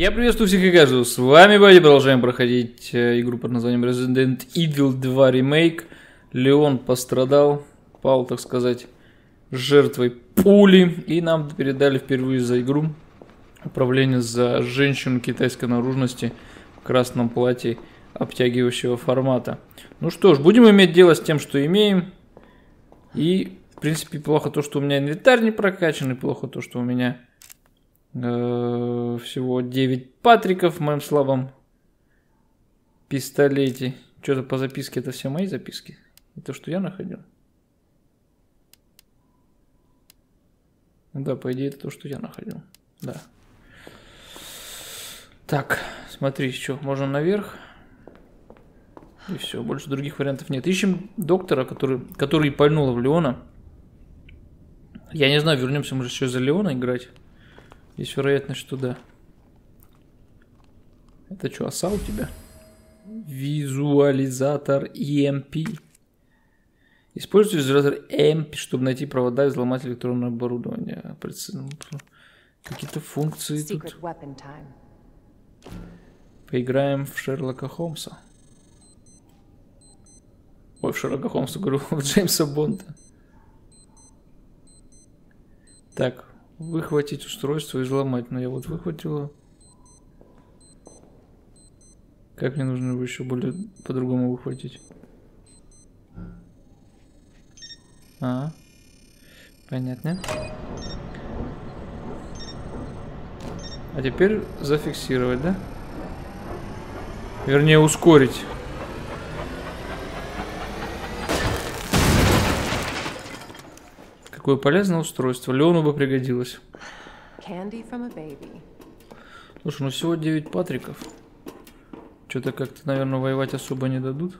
Я приветствую всех и каждого, с вами Бади, продолжаем проходить э, игру под названием Resident Evil 2 Remake. Леон пострадал, пал, так сказать, жертвой пули, и нам передали впервые за игру управление за женщину китайской наружности в красном платье обтягивающего формата. Ну что ж, будем иметь дело с тем, что имеем. И, в принципе, плохо то, что у меня инвентарь не прокачан, и плохо то, что у меня всего 9 патриков в моем слабом пистолете. Что-то по записке, это все мои записки. Это что я находил. Да, по идее, это то, что я находил. Да. Так, смотри, что, можно наверх. И все, больше других вариантов нет. Ищем доктора, который, который пальнул в Леона. Я не знаю, вернемся мы же еще за Леона играть. Есть вероятность, что да. Это что, оса у тебя? Визуализатор EMP. Используйте визуализатор EMP, чтобы найти провода и взломать электронное оборудование. Какие-то функции тут. Поиграем в Шерлока Холмса. Ой, в Шерлока Холмса, говорю, в Джеймса Бонда. Так, выхватить устройство и взломать. Но я вот выхватила. Как мне нужно его еще более по-другому выхватить? А, понятно. А теперь зафиксировать, да? Вернее, ускорить. Какое полезное устройство. Леону бы пригодилось. Слушай, ну всего 9 патриков. Что-то как-то, наверное, воевать особо не дадут.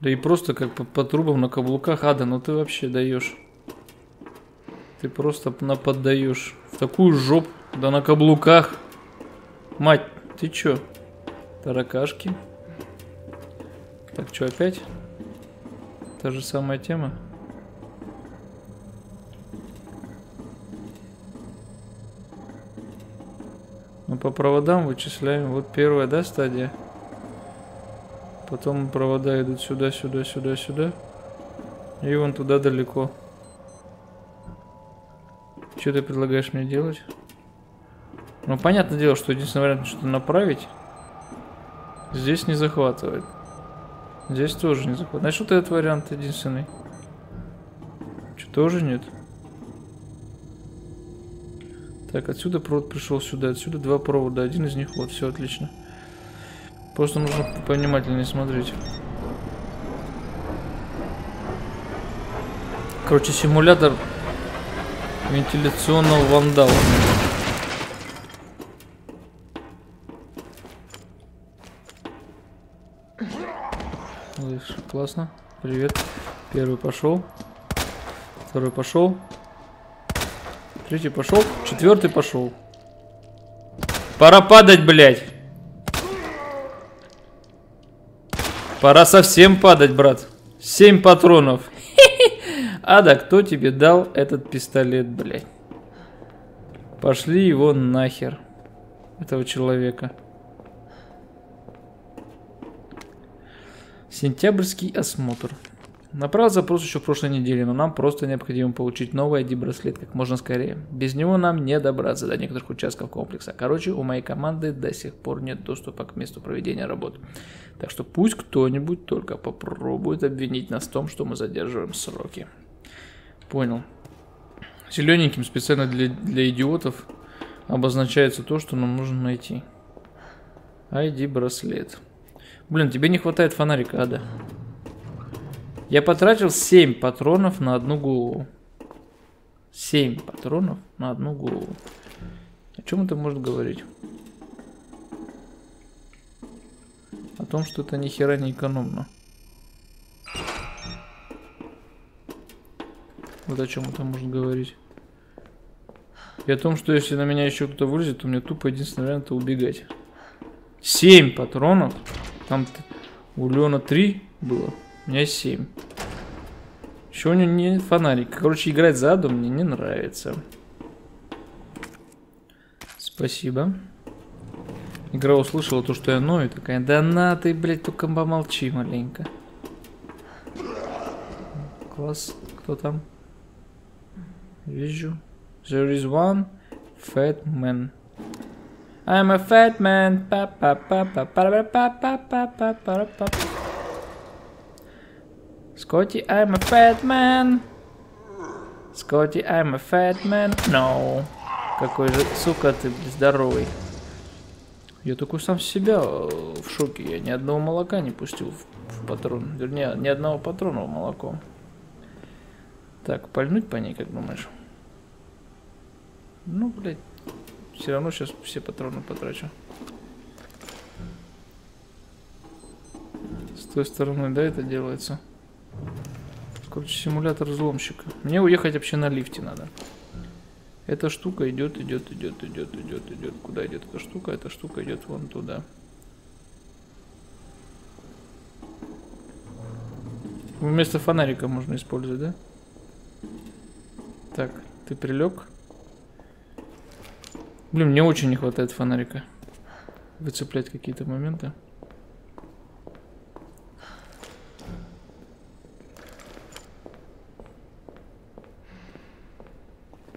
Да и просто как по, по трубам на каблуках. Ада, ну ты вообще даешь. Ты просто наподдаешь. В такую жопу. Да на каблуках. Мать, ты чё? Таракашки. Так, что опять? Та же самая тема. По проводам вычисляем. Вот первая, да, стадия? Потом провода идут сюда, сюда, сюда, сюда. И вон туда далеко. Что ты предлагаешь мне делать? Ну, понятное дело, что единственный вариант что-то направить. Здесь не захватывать. Здесь тоже не захватывать. Значит, вот этот вариант единственный. Что, тоже нет? Так, отсюда провод пришел сюда, отсюда два провода, один из них вот, все отлично. Просто нужно повнимательнее смотреть. Короче, симулятор вентиляционного вандала. Классно. Привет. Первый пошел. Второй пошел. Третий пошел. Четвертый пошел. Пора падать, блядь. Пора совсем падать, брат. Семь патронов. Ада, кто тебе дал этот пистолет, блядь? Пошли его нахер. Этого человека. Сентябрьский осмотр. Направил запрос еще в прошлой неделе, но нам просто необходимо получить новый ID-браслет как можно скорее. Без него нам не добраться до некоторых участков комплекса. Короче, у моей команды до сих пор нет доступа к месту проведения работ. Так что пусть кто-нибудь только попробует обвинить нас в том, что мы задерживаем сроки. Понял. Зелененьким специально для, для идиотов обозначается то, что нам нужно найти. ID-браслет. Блин, тебе не хватает фонарика, Ада. Я потратил 7 патронов на одну голову. 7 патронов на одну голову. О чем это может говорить? О том, что это ни хера не экономно. Вот о чем это может говорить. И о том, что если на меня еще кто-то вылезет, то мне тупо единственный вариант это убегать. 7 патронов. Там у Леона 3 было. У меня 7. Еще у него нет фонарика. Короче, играть заду мне не нравится. Спасибо. Игра услышала то, что я ною, такая, да на ты, блядь, только помолчи маленько. Класс, кто там? Вижу. There is one fat man. I'm a fat man. Па -па -па -па -па -па -па -па -па -па -па. Скотти, I'm a fat man. Скотти, I'm a fat man. No. Какой же, сука, ты здоровый. Я такой сам себя в шоке. Я ни одного молока не пустил в, в патрон. Вернее, ни одного патрона в молоко. Так, пальнуть по ней, как думаешь? Ну, блядь, все равно сейчас все патроны потрачу. С той стороны, да, это делается? Короче, симулятор взломщика. Мне уехать вообще на лифте надо. Эта штука идет, идет, идет, идет, идет, идет. Куда идет эта штука? Эта штука идет вон туда. Вместо фонарика можно использовать, да? Так, ты прилег? Блин, мне очень не хватает фонарика. Выцеплять какие-то моменты.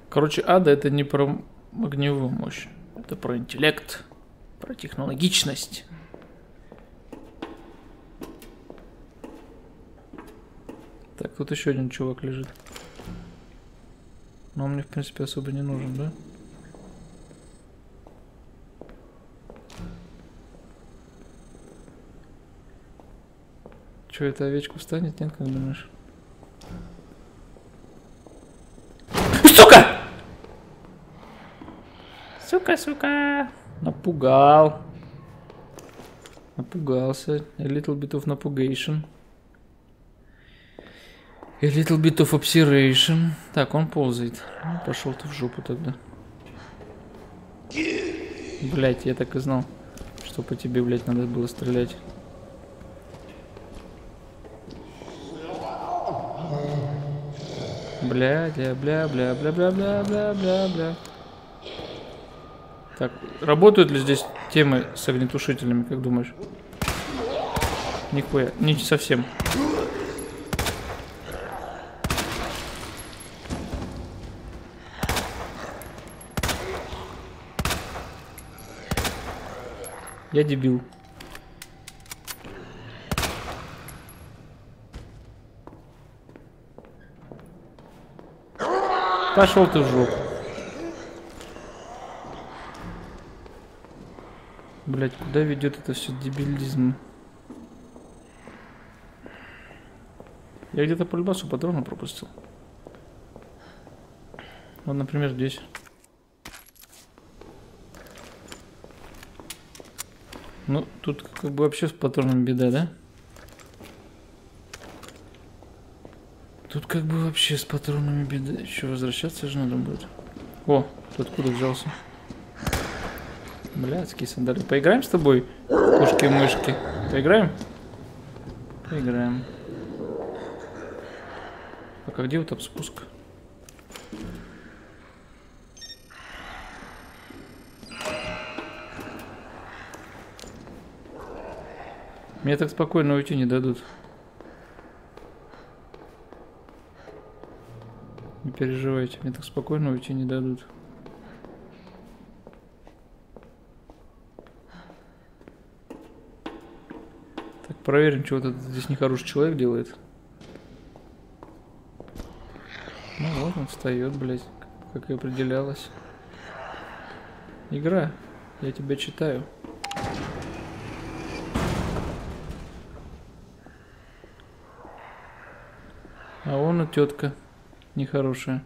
Короче, ада это не про огневую мощь. Это про интеллект, про технологичность. Так, тут еще один чувак лежит. Но он мне, в принципе, особо не нужен, да? Че, это овечку встанет, нет, как думаешь? Сука! Сука, сука! Напугал. Напугался. A little bit of напугation. A little bit of observation. Так, он ползает. Ну, пошел ты в жопу тогда. Блять, я так и знал, что по тебе, блять, надо было стрелять. Бля, бля, бля, бля, бля, бля, бля, бля, бля. Так, работают ли здесь темы с огнетушителями, как думаешь? Нихуя, не совсем. Я дебил. Пошел ты в жопу. Блять, куда ведет это все дебилизм? Я где-то по любасу патрона пропустил. Вот, например, здесь. Ну, тут как бы вообще с патроном беда, да? Тут как бы вообще с патронами беда. Еще возвращаться же надо будет. О, ты откуда взялся? Блядские сандали. Поиграем с тобой? Кошки-мышки. Поиграем? Поиграем. А где вот спуск? Мне так спокойно уйти не дадут. Не переживайте, мне так спокойно уйти не дадут. Проверим, что вот этот здесь нехороший человек делает. Ну вот, он встает, блядь, как и определялось. Игра, я тебя читаю. А он и тетка нехорошая.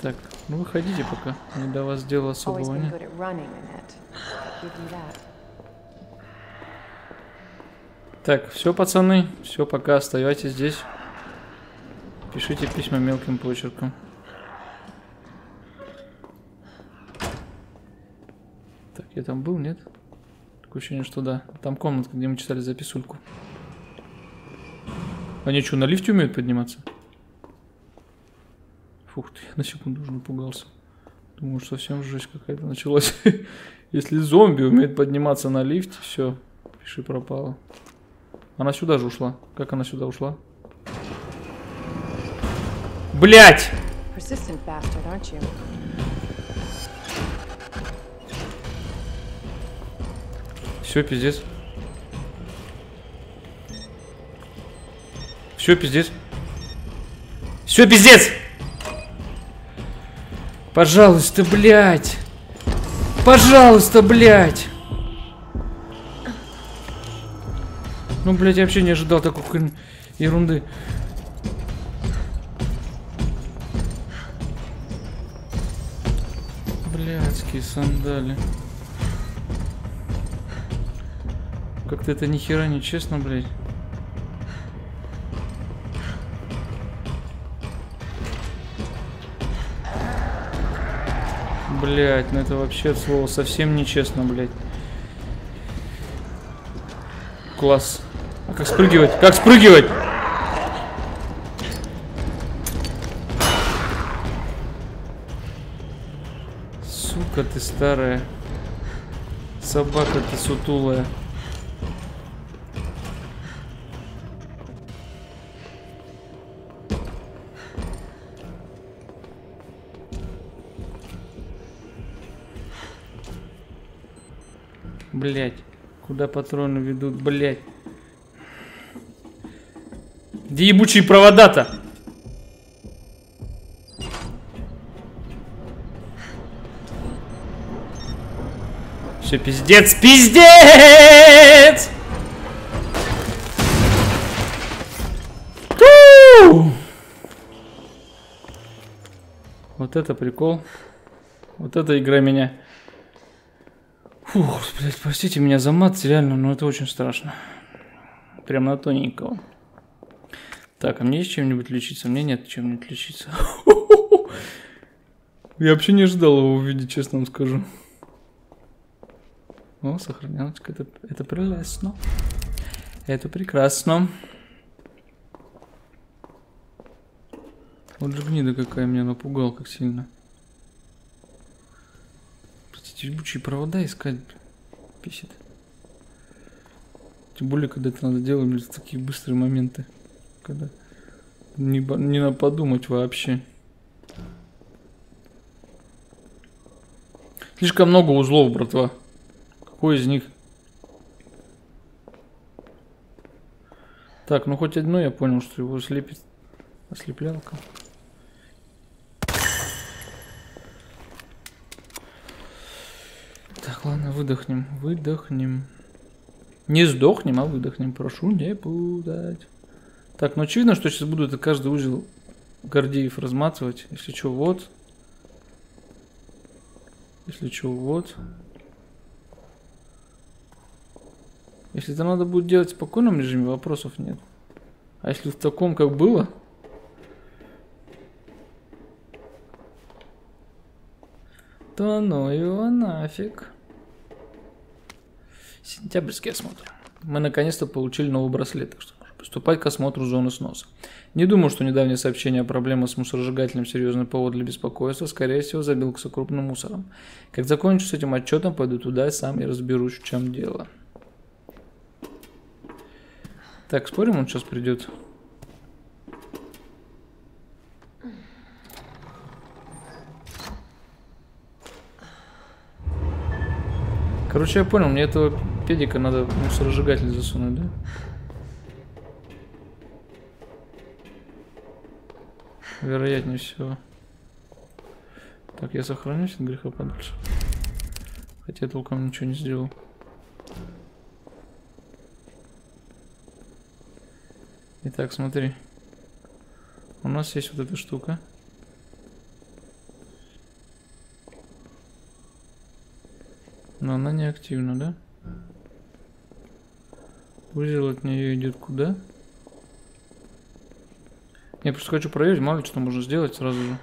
Так, ну выходите пока. Не до вас дела особого нет. Так, все, пацаны, все, пока оставайтесь здесь. Пишите письма мелким почерком. Так, я там был, нет? Такое ощущение, что да. Там комнатка, где мы читали записульку. Они что, на лифте умеют подниматься? Фух ты, на секунду уже напугался. Думаю, что совсем жесть какая-то началась. Если зомби умеет подниматься на лифте, все, пиши пропало. Она сюда же ушла. Как она сюда ушла? Блять! Все, пиздец. Все, пиздец. Все, пиздец! Пожалуйста, блядь. Пожалуйста, блядь. Ну, блядь, я вообще не ожидал такой ерунды. Блядские сандали. Как-то это нихера не честно, блядь. Блять, ну это вообще от слова совсем нечестно, блядь. Класс. Как спрыгивать? Как спрыгивать? Сука ты старая. Собака ты сутулая. Блять, куда патроны ведут, блять? Где ебучие провода-то? Все, пиздец, пиздец! Ту! Вот это прикол. Вот эта игра меня Фух, блядь, простите меня за мат, реально, но это очень страшно. Прям на тоненького. Так, а мне есть чем-нибудь лечиться? Мне нет чем-нибудь лечиться. Я вообще не ожидал его увидеть, честно вам скажу. О, сохранялочка, это, это прелестно. Это прекрасно. Вот же гнида какая меня напугал, как сильно. Эти ебучие провода искать писит. Тем более, когда это надо делать такие быстрые моменты. Когда не, не надо подумать вообще. Слишком много узлов, братва. Какой из них? Так, ну хоть одно я понял, что его слепит ослеплялка. Так, ладно, выдохнем. Выдохнем. Не сдохнем, а выдохнем. Прошу не путать. Так, ну очевидно, что сейчас буду это каждый узел Гордеев разматывать. Если что, вот. Если что, вот. Если это надо будет делать в спокойном режиме, вопросов нет. А если в таком, как было, то ну его нафиг. Сентябрьский осмотр. Мы наконец-то получили новый браслет, так что приступать к осмотру зоны сноса. Не думаю, что недавнее сообщение о проблемах с мусоросжигателем серьезный повод для беспокойства. Скорее всего, забился крупным мусором. Как закончу с этим отчетом, пойду туда и сам и разберусь, в чем дело. Так, спорим, он сейчас придет. Короче, я понял, мне этого педика надо мусоросжигатель засунуть, да? Вероятнее всего. Так, я сохранюсь от греха подальше. Хотя я толком ничего не сделал. Итак, смотри. У нас есть вот эта штука. Но она не активна, да? Узел от нее идет куда? Я просто хочу проверить, мало ли что можно сделать сразу же.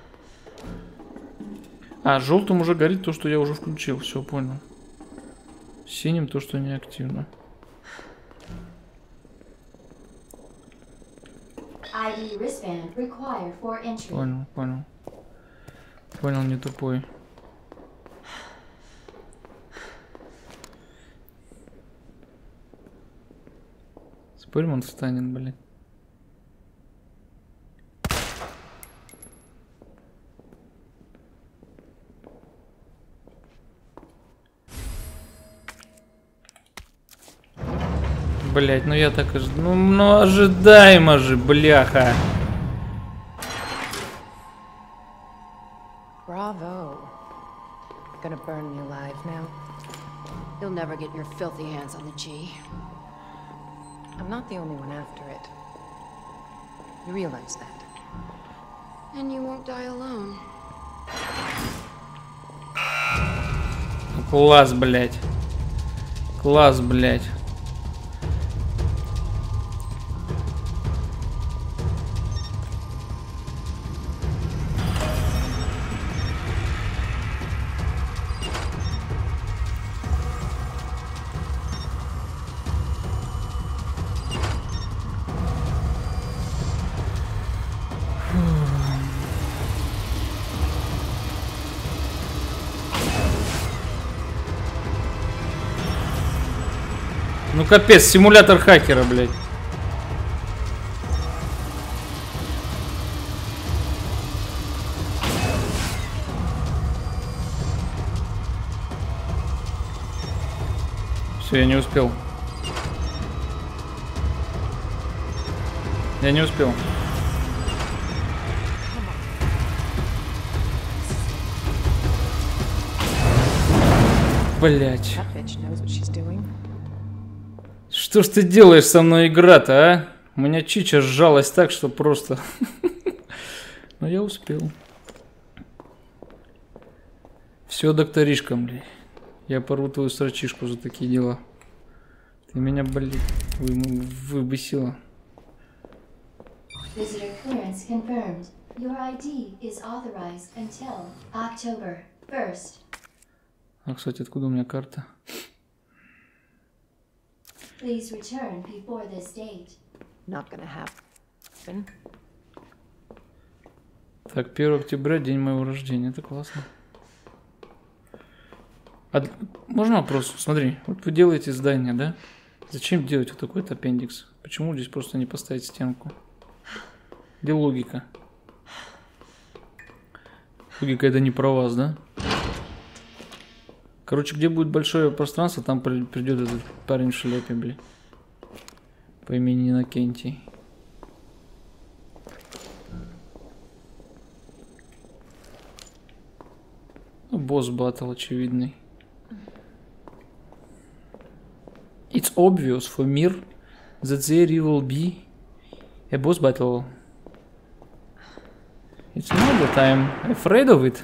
А, желтым уже горит то, что я уже включил, все понял. Синим то, что не активно. IE wristband required for entry. Понял, понял. Понял, не тупой. Спорим, он встанет, блядь. Блять, ну я так и ж- ну, ну ожидаемо же, бляха. Bravo. Gonna burn me alive now. You'll never get your filthy hands on the G. I'm not the only one after it. You realize that? And you won't die alone. Класс, блять. Класс, блять. Капец, симулятор хакера, блядь. Все, я не успел. Я не успел. Блять. Что ж ты делаешь со мной игра-то, а? У меня чича сжалась так, что просто... Но я успел. Все, докторишка, блядь. Я порву твою срачишку за такие дела. Ты меня, блядь, вы, выбесила. Visitor clearance confirmed. Your ID is authorized until October 1st. А, кстати, откуда у меня карта? Please return before this date. Not gonna happen. Так, 1 октября, день моего рождения. Это классно. А можно вопрос? Смотри, вот вы делаете здание, да? Зачем делать вот такой-то аппендикс? Почему здесь просто не поставить стенку? Где логика? Логика это не про вас, да? Короче, где будет большое пространство, там при- придет этот парень в шляпе, блин. По имени Иннокентий. Ну, босс батл очевидный. It's obvious for Mir that there will be a boss battle. It's not that I'm afraid of it.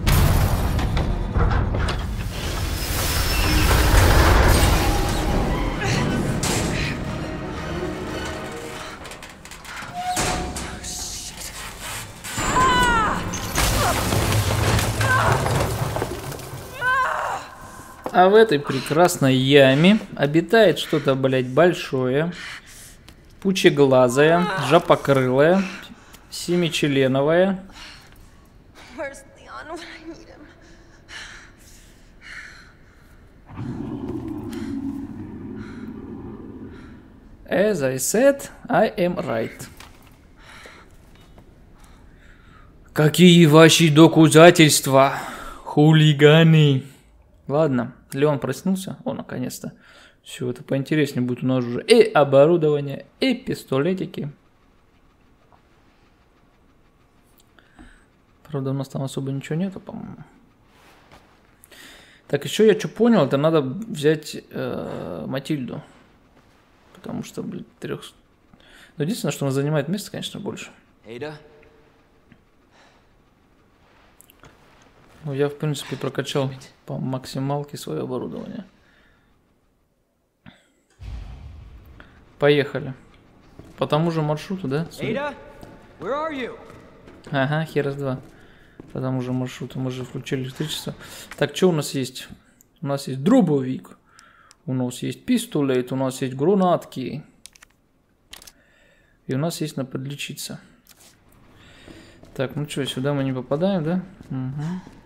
А в этой прекрасной яме обитает что-то, блядь, большое, пучеглазое, жопокрылое, семичленовое. As I said, I am right. Какие ваши доказательства, хулиганы? Ладно, Леон проснулся, о, наконец-то. Все, это поинтереснее будет у нас уже и оборудование, и пистолетики. Правда, у нас там особо ничего нету, по-моему. Так, еще я что понял, это надо взять э, Матильду. Потому что, блин, трех... Но единственное, что она занимает место, конечно, больше. Ada, Ну, я, в принципе, прокачал по максималке свое оборудование. Поехали. По тому же маршруту, да? Судя- Ada, where are you? Ага, херас два. По тому же маршруту. Мы же включили электричество. Так, что у нас есть? У нас есть дробовик. У нас есть пистолет. У нас есть гранатки. И у нас есть на подлечиться. Так, ну что, сюда мы не попадаем, да? Угу.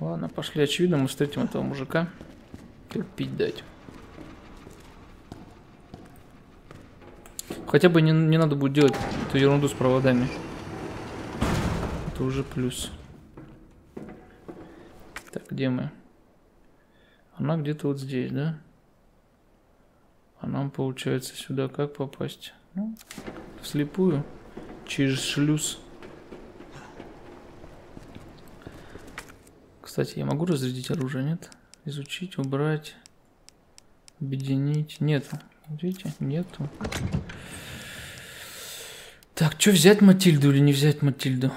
Ладно, пошли. Очевидно, мы встретим этого мужика. Пить дать. Хотя бы не, не надо будет делать эту ерунду с проводами. Это уже плюс. Так, где мы? Она где-то вот здесь, да? А нам, получается, сюда как попасть? Ну, вслепую. Через шлюз. Кстати, я могу разрядить оружие, нет? Изучить, убрать, объединить. Нету. Видите? Нету. Так, что взять Матильду или не взять Матильду?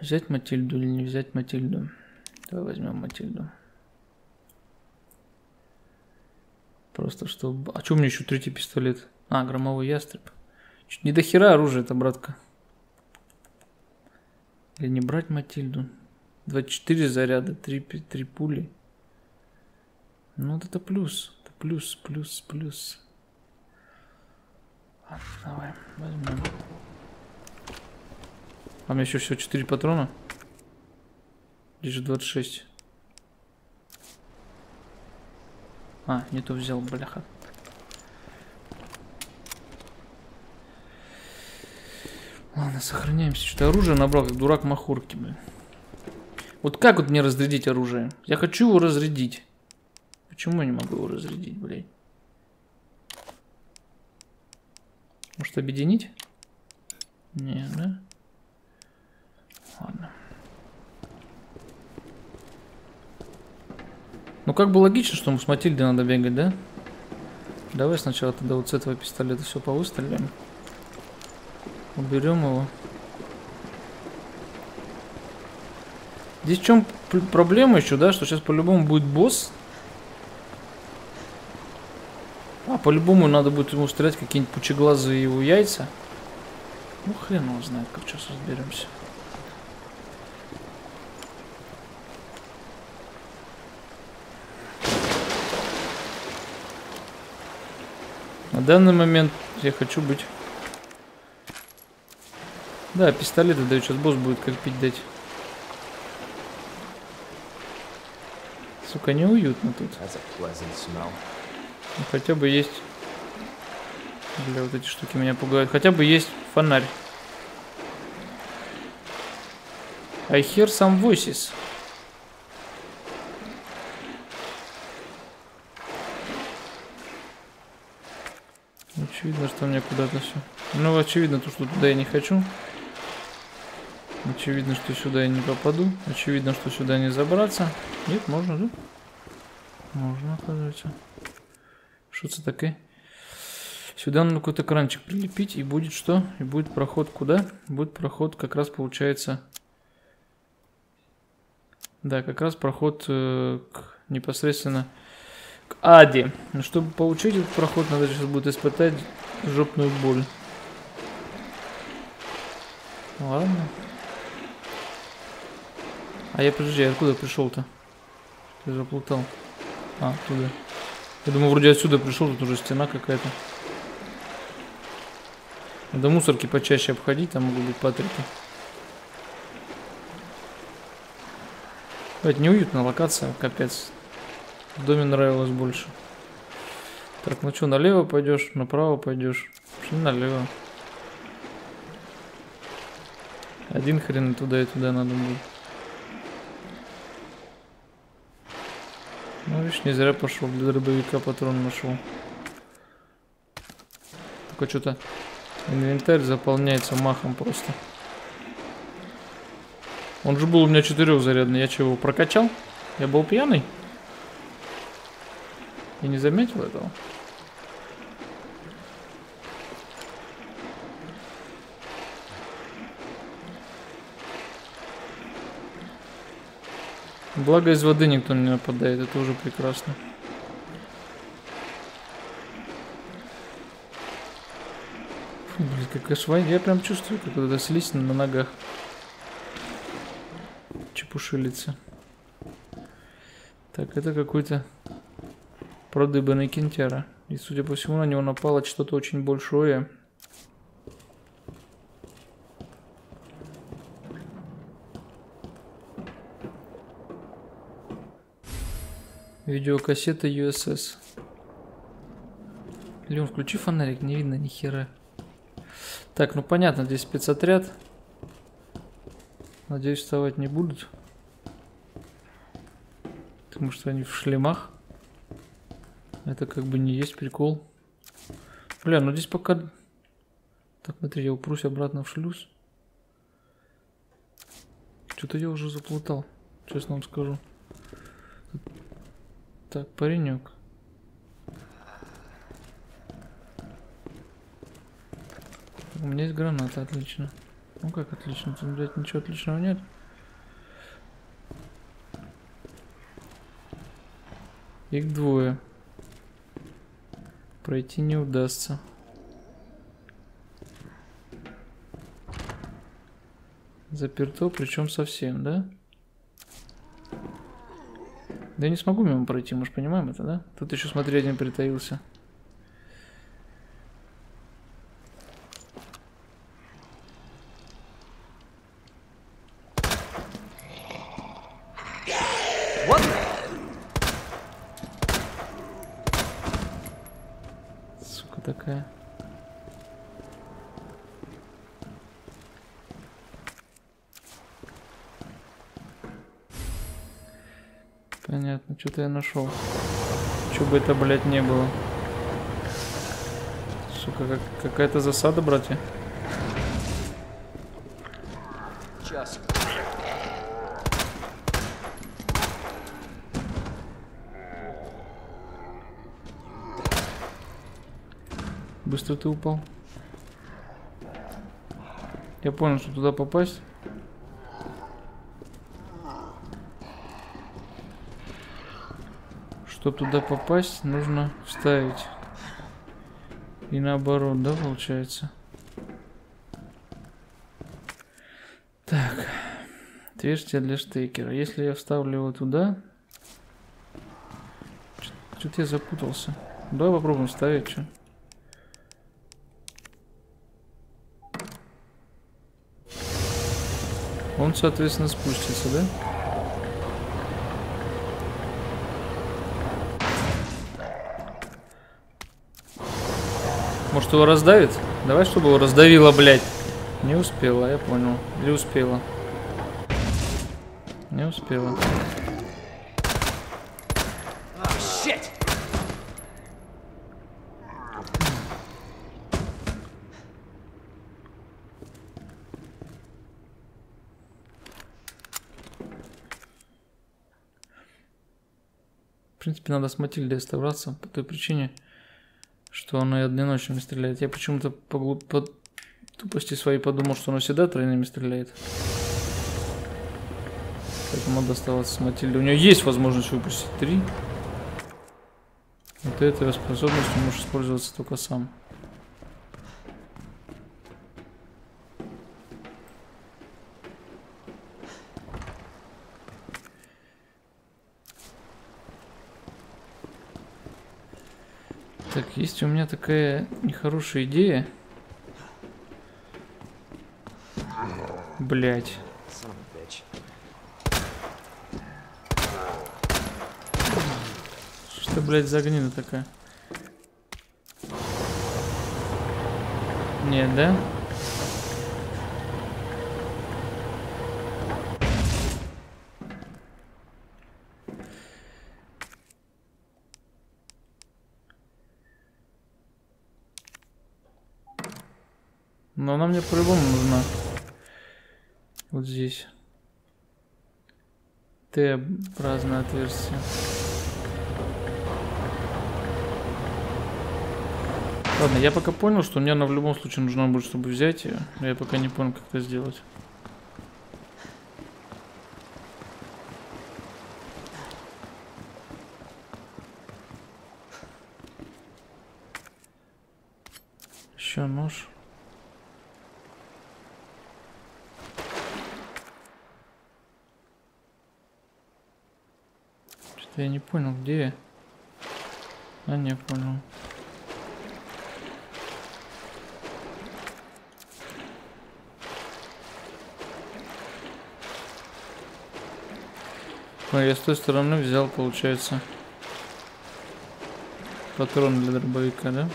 Взять Матильду или не взять Матильду? Давай возьмем Матильду. Просто чтобы... А что у меня еще третий пистолет? А, громовой ястреб. Чуть не до хера оружие это, братка. Или не брать Матильду? 24 заряда, 3, 3 пули. Ну вот это плюс. Это плюс, плюс, плюс. Давай, возьмем. А меня еще всего 4 патрона. Же 26. А, не то взял, бляха. Ладно, сохраняемся. Что-то оружие набрал, как дурак махурки, блин. Вот как вот мне разрядить оружие? Я хочу его разрядить. Почему я не могу его разрядить, блядь? Может объединить? Не, да? Ладно. Ну как бы логично, что с Матильдой надо бегать, да? Давай сначала тогда вот с этого пистолета все повыстреляем. Уберем его. Здесь в чем проблема еще, да, что сейчас по-любому будет босс. А по-любому надо будет ему стрелять какие-нибудь пучеглазые его яйца. Ну хрен его знает, как сейчас разберемся. На данный момент я хочу быть... Да, пистолеты дают, сейчас босс будет как пить дать. Сука, неуютно тут. Ну, хотя бы есть... Бля, вот эти штуки меня пугают. Хотя бы есть фонарь. I hear some voices. Очевидно, что мне куда-то все. Ну, очевидно, то, что туда я не хочу. Очевидно, что сюда я не попаду. Очевидно, что сюда не забраться. Нет, можно, да? Можно, оказывается. Что это такое? Сюда надо какой-то кранчик прилепить, и будет что? И будет проход куда? Будет проход как раз получается... Да, как раз проход э, к, непосредственно к Аде. Но чтобы получить этот проход, надо сейчас будет испытать жопную боль. Ладно. А я, подожди, откуда пришел-то? Я заплутал. А, оттуда. Я думаю, вроде отсюда пришел, тут уже стена какая-то. Надо мусорки почаще обходить, там могут быть патрики. Это неуютная локация, капец. В доме нравилось больше. Так, ну что, налево пойдешь, направо пойдешь? Пошли налево. Один хрен и туда и туда надо будет. Видишь, не зря пошел, для дробовика патрон нашел. Только что-то инвентарь заполняется махом просто. Он же был у меня четырехзарядный. Я чего, прокачал? Я был пьяный? И не заметил этого? Благо из воды никто не нападает, это уже прекрасно. Фу, блин, какая швань. Я прям чувствую, как вот эта слизь на ногах чепушилится. Так, это какой-то продыбанный кентяра. И, судя по всему, на него напало что-то очень большое. Видеокассета USS. Леон, включи фонарик, не видно ни хера. Так, ну понятно, здесь спецотряд. Надеюсь, вставать не будут. Потому что они в шлемах. Это как бы не есть прикол. Бля, ну здесь пока... Так, смотри, я упрусь обратно в шлюз. Что-то я уже заплутал, честно вам скажу. Так, паренек. У меня есть граната, отлично. Ну как отлично? Тут, блядь, ничего отличного нет. Их двое. Пройти не удастся. Заперто, причем совсем, да? Да я не смогу мимо пройти, мы же понимаем это, да? Тут еще, смотри, один притаился. Сука такая. Понятно, нашел. Что бы это, блядь, не было. Сука, как, какая-то засада, братья. Just Быстро ты упал. Я понял, что туда попасть. Чтобы туда попасть, нужно вставить. И наоборот, да, получается? Так. Отверстие для штекера. Если я вставлю его туда... Что-то я запутался. Давай попробуем вставить, что. Он, соответственно, спустится, да? Может его раздавит? Давай, чтобы его раздавило, блядь. Не успела, я понял. Или успела? Не успела. В принципе, надо с Матильдой оставаться по той причине, что она и одиночными стреляет. Я почему-то по, глуп- по тупости своей подумал, что она всегда тройными стреляет. Поэтому надо оставаться с Матильдой. У нее есть возможность выпустить три. Вот этой способностью можешь использоваться только сам. Есть у меня такая нехорошая идея. Блять. Что, блядь, за гнида такая? Нет, да? Но она мне по-любому нужна. Вот здесь. Т-образное отверстие. Ладно, я пока понял, что мне она в любом случае нужна будет, чтобы взять ее. Я пока не понял, как это сделать. Еще нож. Что-то я не понял, где я. А, не понял. Ой, я с той стороны взял, получается. Патрон для дробовика, да?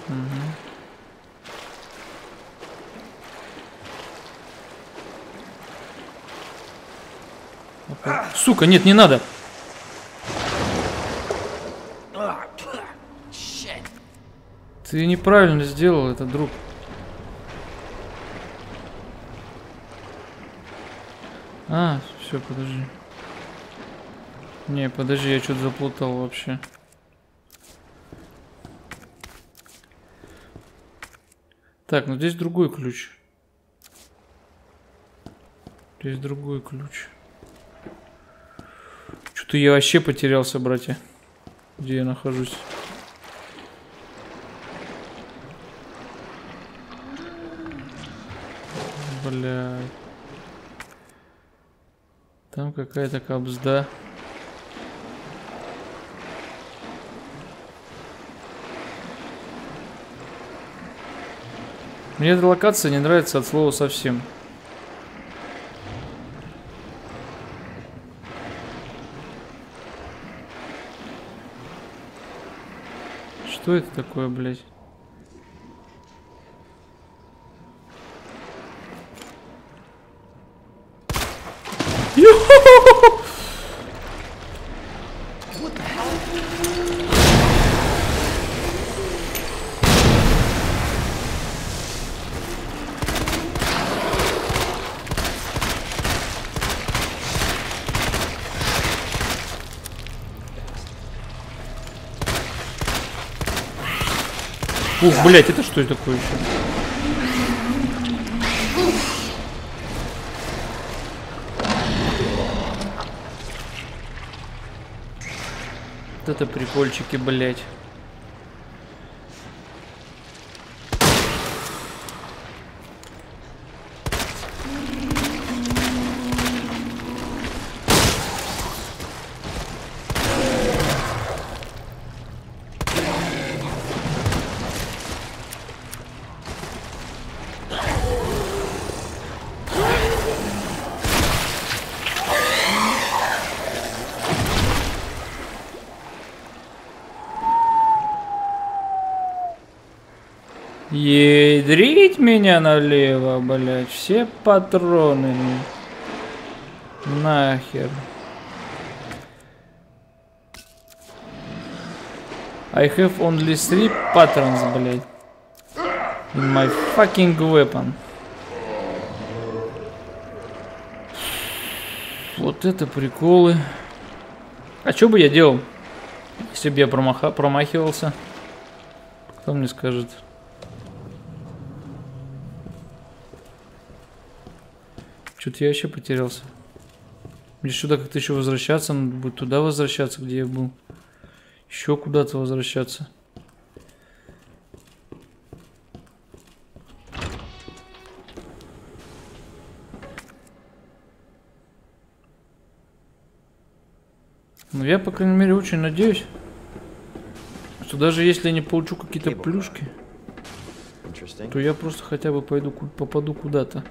Угу. Сука, нет, не надо. Ты неправильно сделал это, друг. А, все, подожди. Не, подожди, я что-то заплутал вообще. Так, ну здесь другой ключ. Здесь другой ключ. Что-то я вообще потерялся, братья. Где я нахожусь? Блядь. Там какая-то кабзда. Мне эта локация не нравится от слова совсем. Что это такое, блядь? Ух, блять, это что такое еще? Это прикольчики, блять. Ядрить меня налево, блять. Все патроны. Нахер. I have only three patterns, блять. In my fucking weapon. Вот это приколы. А что бы я делал, если бы я промаха промахивался? Кто мне скажет? Что-то я вообще потерялся. Мне сюда как-то еще возвращаться, надо будет туда возвращаться, где я был. Еще куда-то возвращаться. Ну, я, по крайней мере, очень надеюсь, что даже если я не получу какие-то плюшки, Interesting. то я просто хотя бы пойду, попаду куда-то.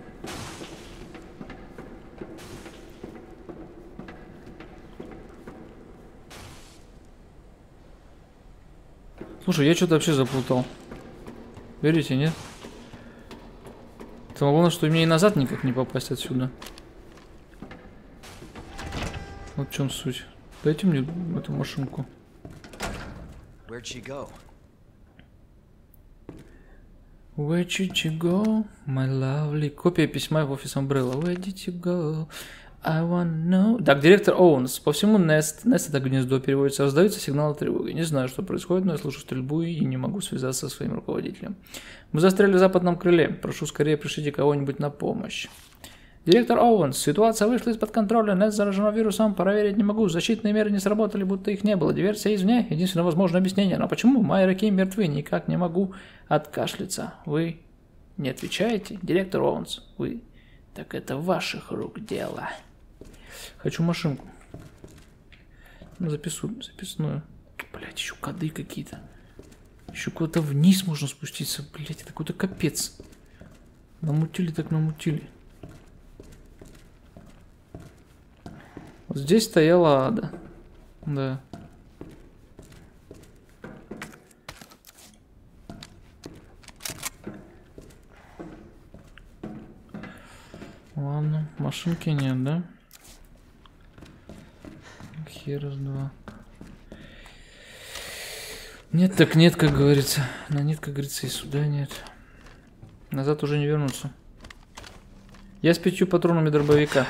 Слушай, я что-то вообще заплутал. Верите, нет? Самое главное, что мне и назад никак не попасть отсюда. Вот в чем суть. Дайте мне эту машинку. Where'd she go? Where did you go, my lovely? Копия письма в офис Umbrella. Where did you go? I wanna know. Так, директор Оуэнс. По всему Нест, Нест это гнездо переводится, раздаются сигналы тревоги. Не знаю, что происходит, но я слышу стрельбу и не могу связаться со своим руководителем. Мы застряли в западном крыле. Прошу скорее пришлите кого-нибудь на помощь. Директор Оуэнс, ситуация вышла из-под контроля, Нест заражено вирусом, проверить не могу, защитные меры не сработали, будто их не было, диверсия извне, единственное возможное объяснение, но почему Майра Ким мертвы, никак не могу откашляться. Вы Не отвечаете? Директор Оуэнс, вы... Так это ваших рук дело. Хочу машинку. Ну, запису, записную. Блять, еще коды какие-то. Еще куда-то вниз можно спуститься. Блять, это какой-то капец. Намутили так намутили. Вот здесь стояла ада. Да. Ладно, машинки нет, да? Хер с два. Нет, так нет, как говорится. На нет, как говорится, и сюда нет. Назад уже не вернуться. Я с пятью патронами дробовика.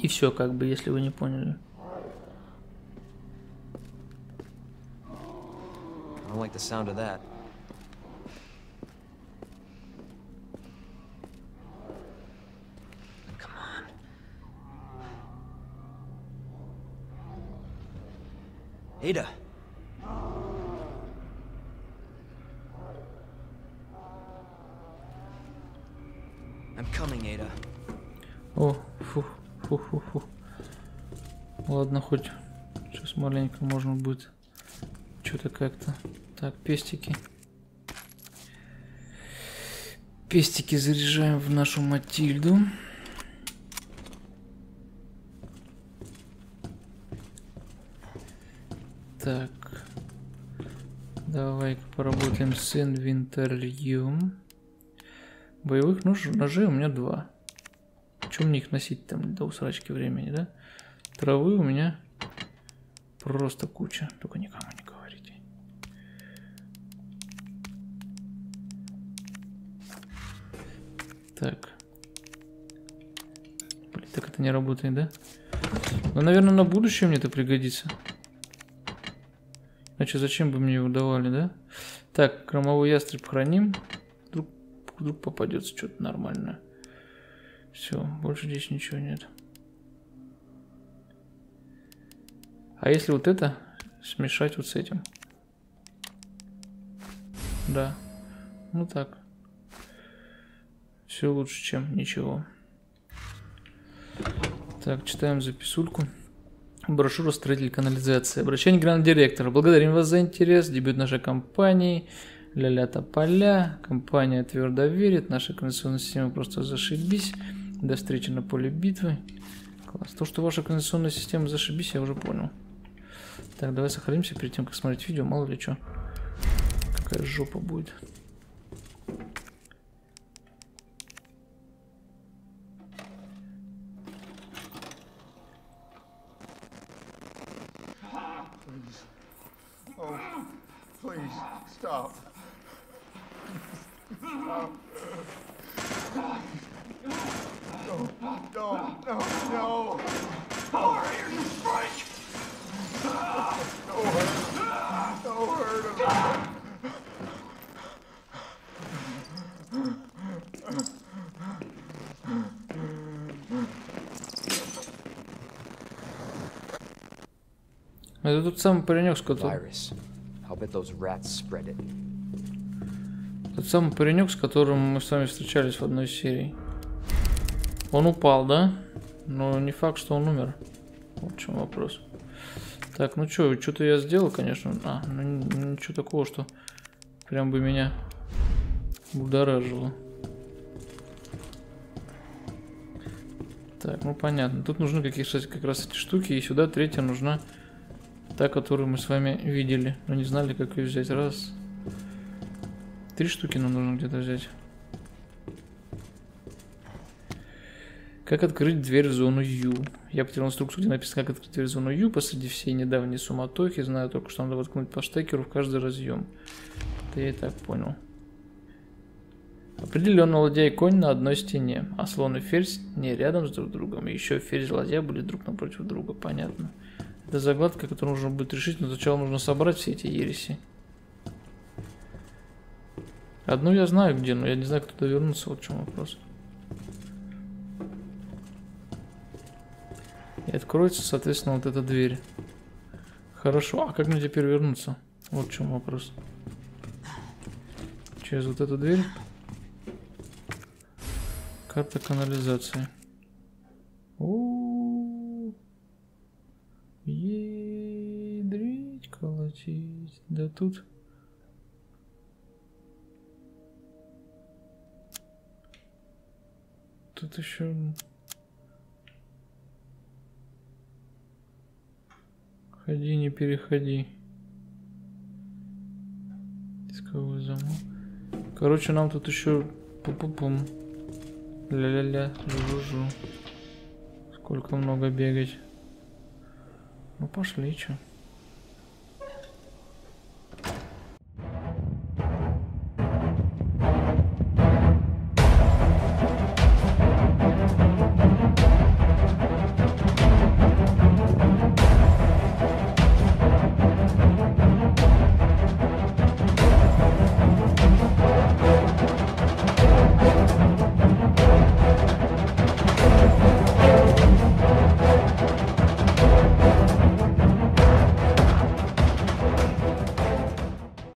И все, как бы, если вы не поняли. I like the sound of that. Ada. I'm coming, Ada. О, фу, фу, фу, фу. Ладно, хоть сейчас маленько можно будет что-то как-то. Так, пестики. Пестики заряжаем в нашу Матильду. Так. Давай поработаем с инвентарем. Боевых нож, ножей у меня два. Чем мне их носить там до усрачки времени, да? Травы у меня просто куча. Только никому не говорите. Так. Блин, так это не работает, да? Ну, наверное, на будущее мне это пригодится. Иначе зачем бы мне его давали, да? Так, громовой ястреб храним. Вдруг, вдруг попадется что-то нормальное. Все, больше здесь ничего нет. А если вот это смешать вот с этим? Да. Ну так. Все лучше, чем ничего. Так, читаем записульку. Брошюра «Строитель канализации». Обращение гранд директора. Благодарим вас за интерес. Дебют нашей компании. Ля-ля поля. Компания твердо верит. Наша канализационная система просто зашибись. До встречи на поле битвы. Класс. То, что ваша канализационная система зашибись, я уже понял. Так, давай сохранимся перед тем, как смотреть видео. Мало ли что. Какая жопа будет. Oh, please, stop. No, no, no, no. Are you freak? No hurt. No hurt. Это тот самый паренек, с которым... Тот самый паренек, с которым мы с вами встречались в одной серии. Он упал, да? Но не факт, что он умер. Вот в чем вопрос. Так, ну что, что-то я сделал, конечно. А, ну ничего такого, что прям бы меня будоражило. Так, ну понятно. Тут нужны какие-то как раз эти штуки. И сюда третья нужна та, которую мы с вами видели. Но не знали, как ее взять. Раз. Три штуки нам нужно где-то взять. Как открыть дверь в зону Ю? Я потерял инструкцию, где написано, как открыть дверь в зону Ю. Посреди всей недавней суматохи знаю только, что надо воткнуть по штекеру в каждый разъем. Это я и так понял. Определенно ладья и конь на одной стене, а слон и ферзь не рядом с друг другом. И еще ферзь и ладья были друг напротив друга, понятно. Это загадка, которую нужно будет решить, но сначала нужно собрать все эти ереси. Одну я знаю где, но я не знаю, как туда вернуться, вот в чем вопрос. И откроется, соответственно, вот эта дверь. Хорошо, а как мне теперь вернуться? Вот в чем вопрос. через вот эту дверь. Карта канализации. Да тут... Тут еще... Ходи, не переходи. Дисковый замок. Короче, нам тут еще... Пу-пу-пум. Ля-ля-ля, жу-жу-жу. Сколько много бегать. Ну пошли, чё.